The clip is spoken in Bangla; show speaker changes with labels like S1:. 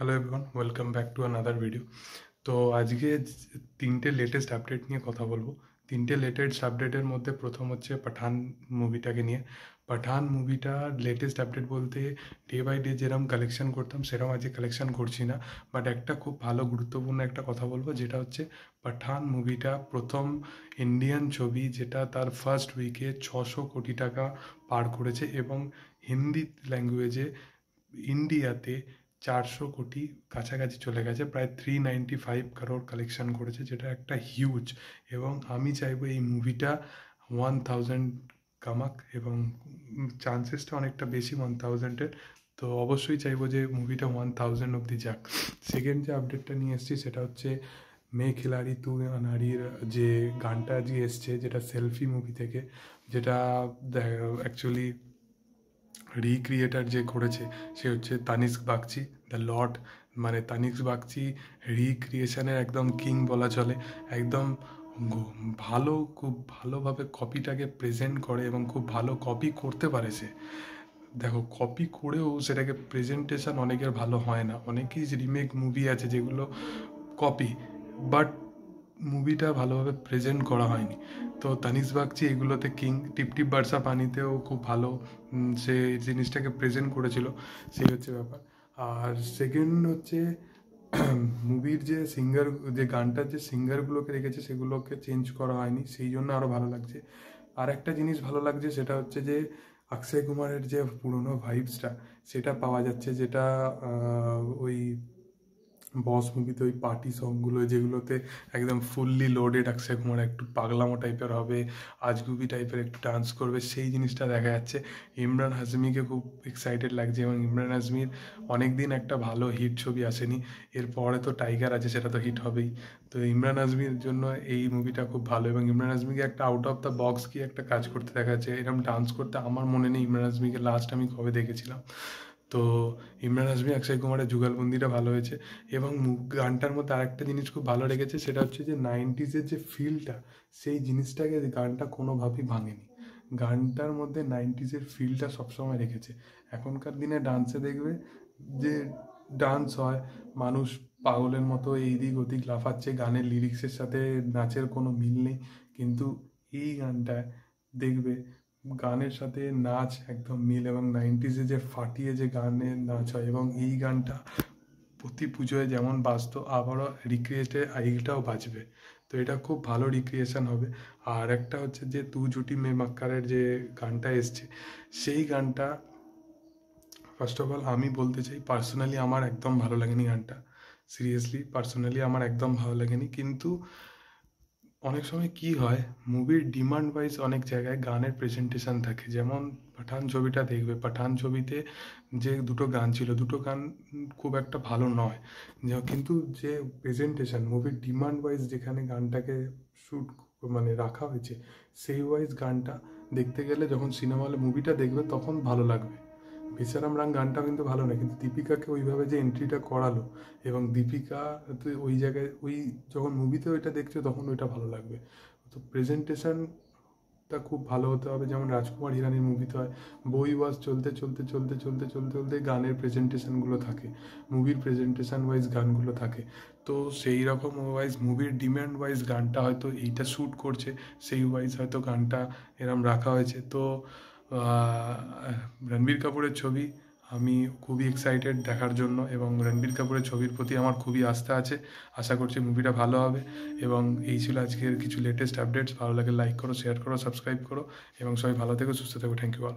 S1: Hello everyone welcome back to another video তো আজকে তিনটে লেটেস্ট আপডেট নিয়ে কথা বলব। তিনটে লেটেস্ট আপডেটের মধ্যে প্রথম হচ্ছে পাঠান মুভিটাকে নিয়ে। পাঠান মুভিটা লেটেস্ট আপডেট বলতে ডে বাই ডে যেরকম কালেকশন করতাম সেরকম আজকে কালেকশন করছি না। বাট একটা খুব ভালো, গুরুত্বপূর্ণ একটা কথা বলব, যেটা হচ্ছে পাঠান মুভিটা প্রথম ইন্ডিয়ান ছবি, যেটা তার ফার্স্ট উইকে ছশো কোটি টাকা পার করেছে এবং হিন্দি ল্যাঙ্গুয়েজে ইন্ডিয়াতে চারশো কোটি কাছাকাছি চলে গেছে, প্রায় three ninety five crore collection করেছে, যেটা একটা হিউজ এবং আমি চাইব এই মুভিটা ওয়ান থাউজেন্ড কামাক এবং চান্সেসটা অনেকটা বেশি ওয়ান থাউজেন্ডের তো অবশ্যই চাইব যে মুভিটা ওয়ান থাউজেন্ড অবধি যাক। সেকেন্ড যে আপডেটটা নিয়ে এসেছি, সেটা হচ্ছে মে খিলাড়ি তু নারীর যে গানটা আজকে এসছে, যেটা সেলফি মুভি থেকে, যেটা অ্যাকচুয়ালি রিক্রিয়েটার যে করেছে, সে হচ্ছে তানিস্ক বাগচি দ্য লর্ড মানে তানিস্ক বাগচি রিক্রিয়েশনের একদম কিং বলা চলে। একদম ভালো, খুব ভালোভাবে কপিটাকে প্রেজেন্ট করে এবং খুব ভালো কপি করতে পারে সে। দেখো কপি করেও সেটাকে প্রেজেন্টেশন অনেকের ভালো হয় না। অনেকেই রিমেক মুভি আছে যেগুলো কপি বাট মুভিটা ভালোভাবে প্রেজেন্ট করা হয়নি। তো তানিস বাগচি এগুলোতে কিং টিপ টিপ বার্সা পানিতেও খুব ভালো সে জিনিসটাকে প্রেজেন্ট করেছিল, সেই হচ্ছে ব্যাপার। আর সেকেন্ড হচ্ছে মুভির যে সিঙ্গার যে গানটার যে সিঙ্গারগুলোকে রেখেছে, সেগুলোকে চেঞ্জ করা হয়নি, সেই জন্য আরও ভালো লাগছে। আর একটা জিনিস ভালো লাগছে, সেটা হচ্ছে যে অক্ষয় কুমারের যে পুরনো ভাইবসটা সেটা পাওয়া যাচ্ছে, যেটা ওই বস মুভিতে ওই পার্টি সংগুলো যেগুলোতে একদম ফুললি লোডেড অক্ষয় কুমার একটু পাগলামো টাইপের হবে, আজগুবি টাইপের একটু ডান্স করবে, সেই জিনিসটা দেখা যাচ্ছে। ইমরান হাজমিকে খুব এক্সাইটেড লাগছে এবং ইমরান হাজমির অনেক দিন একটা ভালো হিট ছবি আসেনি, এরপরে তো টাইগার আছে, সেটা তো হিট হবেই। তো ইমরান হাজমির জন্য এই মুভিটা খুব ভালো এবং ইমরান হাজমিকে একটা আউট অফ দ্য বক্স কি একটা কাজ করতে দেখা যাচ্ছে এরকম ডান্স করতে আমার মনে নেই ইমরান হাজমিকে লাস্ট আমি কবে দেখেছিলাম। তো ইমরান হাজমি অক্ষয় কুমারের যুগলবন্দিটা ভালো হয়েছে এবং গানটার মধ্যে আরেকটা জিনিস খুব ভালো লেগেছে, সেটা হচ্ছে যে নাইনটিজের যে ফিলটা সেই জিনিসটাকে গানটা কোনোভাবেই ভাঙেনি। গানটার মধ্যে নাইনটিজের ফিলটা সবসময় রেখেছে। এখনকার দিনে ডান্সে দেখবে যে ডান্স হয়, মানুষ পাগলের মতো এই দিক ওদিক লাফাচ্ছে, গানের লিরিক্সের সাথে নাচের কোনো মিল নেই, কিন্তু এই গানটায় দেখবে গানের সাথে নাচ একদম মিল এবং নাইনটিজে যে ফাটিয়ে যে গানের নাচ হয় এবং এই গানটা প্রতি পুজোয় যেমন বাজতো, আবারও রিক্রিয়েটে এইটাও বাজবে। তো এটা খুব ভালো রিক্রিয়েশন হবে। আর একটা হচ্ছে যে তু জুটি মে মাক্কারের যে গানটা এসছে, সেই গানটা ফার্স্ট অফ অল আমি বলতে চাই পার্সোনালি আমার একদম ভালো লাগেনি গানটা। সিরিয়াসলি পার্সোনালি আমার একদম ভালো লাগেনি। কিন্তু অনেক সময় কি হয় মুভির ডিমান্ড ওয়াইজ অনেক জায়গায় গানের প্রেজেন্টেশন থাকে। যেমন পাঠান ছবিটা দেখবে, পাঠান ছবিতে যে দুটো গান ছিল, দুটো গান খুব একটা ভালো নয়। কিন্তু যে প্রেজেন্টেশন মুভির ডিমান্ড ওয়াইজ যেখানে গানটাকে শ্যুট মানে রাখা হয়েছে, সেই ওয়াইজ গানটা দেখতে গেলে যখন সিনেমা হলে মুভিটা দেখবে, তখন ভালো লাগবে। বেচারাম রাং গানটা কিন্তু ভালো না কিন্তু দীপিকাকে ওইভাবে যে এন্ট্রিটা করালো এবং দীপিকা তুই ওই জায়গায়, ওই যখন মুভিতে ওইটা দেখছ তখন ওইটা ভালো লাগবে। তো প্রেজেন্টেশনটা খুব ভালো হতে হবে, যেমন রাজকুমার হিরানির মুভিতে হয়, বই ওয়াজ চলতে চলতে চলতে চলতে চলতে চলতে গানের প্রেজেন্টেশনগুলো থাকে মুভির প্রেজেন্টেশন ওয়াইজ গানগুলো থাকে। তো সেই রকম ওয়াইজ মুভির ডিম্যান্ড ওয়াইজ গানটা হয়তো এইটা শ্যুট করছে, সেই ওয়াইজ হয়তো গানটা এরম রাখা হয়েছে। তো রণবীর কাপুরের ছবি আমি খুবই এক্সাইটেড দেখার জন্য এবং রণবীর কাপুরের ছবির প্রতি আমার খুবই আস্থা আছে। আশা করছি মুভিটা ভালো হবে এবং এই ছিল আজকের কিছু লেটেস্ট আপডেটস ভালো লাগে লাইক করো শেয়ার করো সাবস্ক্রাইব করো এবং সবাই ভালো থেকো, সুস্থ থেকো। Thank you all